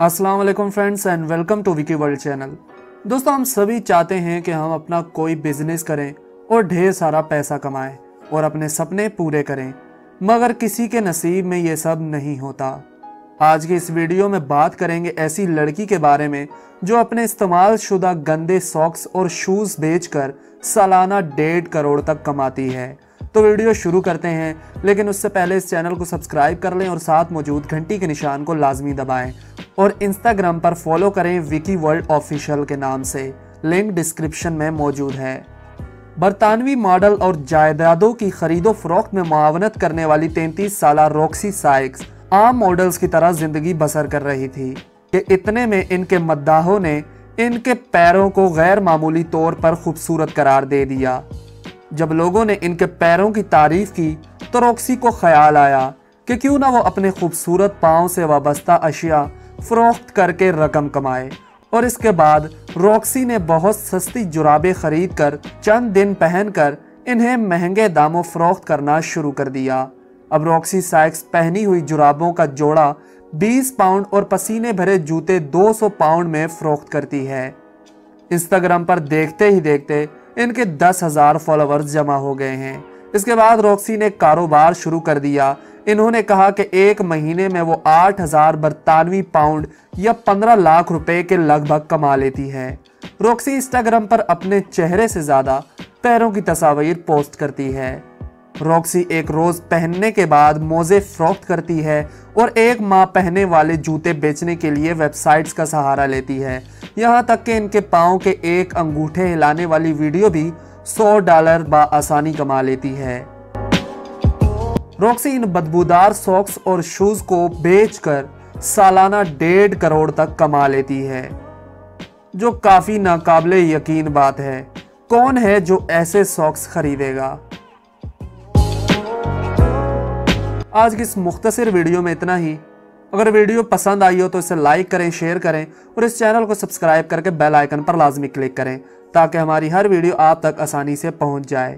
السلام علیکم friends and welcome to Vicky World channel دوستو، ہم سبھی چاہتے ہیں کہ ہم اپنا کوئی بزنس کریں اور ڈھیر سارا پیسہ کمائیں اور اپنے سپنے پورے کریں، مگر کسی کے نصیب میں یہ سب نہیں ہوتا۔ آج کی اس ویڈیو میں بات کریں گے ایسی لڑکی کے بارے میں جو اپنے استعمال شدہ گندے ساکس اور شوز بیچ کر سالانہ ڈیڑھ کروڑ تک کماتی ہے۔ تو ویڈیو شروع کرتے ہیں، لیکن اس سے پہلے اس چینل کو سبسکرائب کر لیں اور ساتھ موجود گھنٹی کے نشان کو لازمی دبائیں۔ اور انسٹاگرام پر فالو کریں وکی ورلڈ آفیشل کے نام سے۔ لنک ڈسکرپشن میں موجود ہے۔ برطانوی ماڈل اور جائیدادوں کی خرید و فروخت میں معاونت کرنے والی تینتیس سالہ روکسی سائکس عام ماڈلز کی طرح زندگی بسر کر رہی تھی کہ اتنے میں ان کے مداحوں نے ان کے پیروں کو غیر معمولی طور پر خوبصورت قرار دے دیا۔ جب لوگوں نے ان کے پیروں کی تعریف کی تو روکسی کو خیال آیا کہ کیوں نہ وہ اپنے خوبصورت پاؤں سے وابستہ اشیاء فروخت کر کے رقم کمائے۔ اور اس کے بعد روکسی نے بہت سستی جرابے خرید کر چند دن پہن کر انہیں مہنگے داموں فروخت کرنا شروع کر دیا۔ اب روکسی سائکس پہنی ہوئی جرابوں کا جوڑا بیس پاؤنڈ اور پسینے بھرے جوتے دو سو پاؤنڈ میں فروخت کرتی ہے۔ انسٹاگرام پر دیکھتے ہی دیکھتے ان کے دس ہزار فالوورز جمع ہو گئے ہیں۔ اس کے بعد روکسی نے کاروبار شروع کر دیا۔ انہوں نے کہا کہ ایک مہینے میں وہ آٹھ ہزار برطانوی پاؤنڈ یا پندرہ لاکھ روپے کے لگ بھگ کما لیتی ہے روکسی انسٹاگرام پر اپنے چہرے سے زیادہ پیروں کی تصاویر پوسٹ کرتی ہے۔ روکسی ایک روز پہننے کے بعد موزے فروخت کرتی ہے اور ایک ماہ پہنے والے جوتے بیچنے کے لیے ویب سائٹس کا سہارا لیتی ہے۔ یہاں تک کہ ان کے پاؤں کے ایک انگوٹھے ہلانے والی ویڈیو بھی سو ڈالر بآسانی کما لیتی ہے۔ روکسی ان بدبودار سوکس اور شوز کو بیچ کر سالانہ ڈیڑھ کروڑ تک کما لیتی ہے، جو کافی ناقابل یقین بات ہے۔ کون ہے جو ایسے سوکس خریدے گا؟ آج کی اس مختصر ویڈیو میں اتنا ہی۔ اگر ویڈیو پسند آئی ہو تو اسے لائک کریں، شیئر کریں اور اس چینل کو سبسکرائب کر کے بیل آئیکن پر لازمی کلک کریں تاکہ ہماری ہر ویڈیو آپ تک آسانی سے پہنچ جائے۔